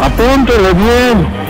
Apúntele bien.